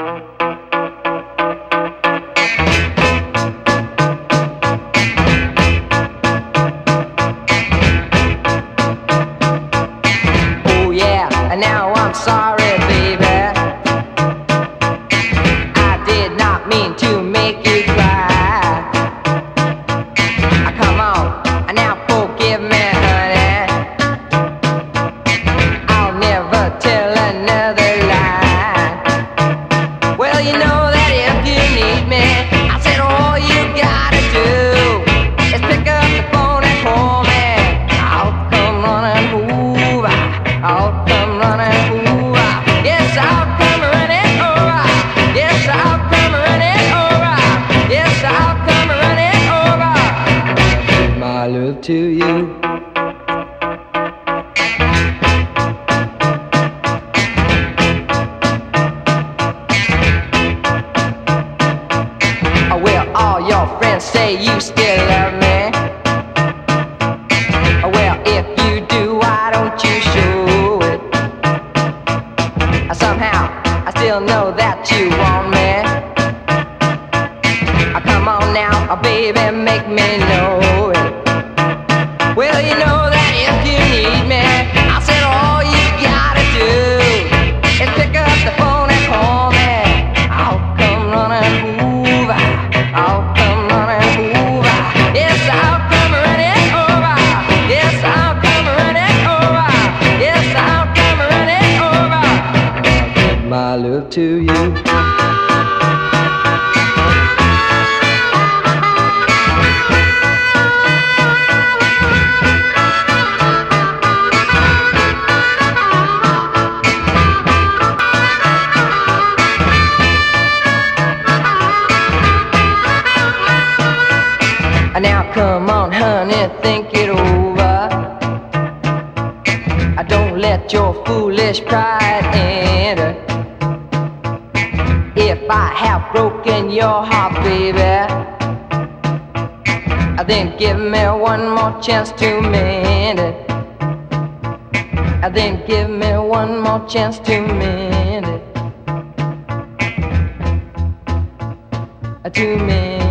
Oh, sorry, baby. I did not mean to my to you. Oh, Well, all your friends say you still love me. Oh, Well, if you do, why don't you show it? Uh, Somehow, I still know that you want me. Uh, Come on now, uh, baby, make me know my love to you. Come on, honey, think it over. I don't let your foolish pride enter. If I have broken your heart, baby, then give me one more chance to mend it. Then give me one more chance to mend it. To mend